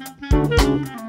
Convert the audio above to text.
Música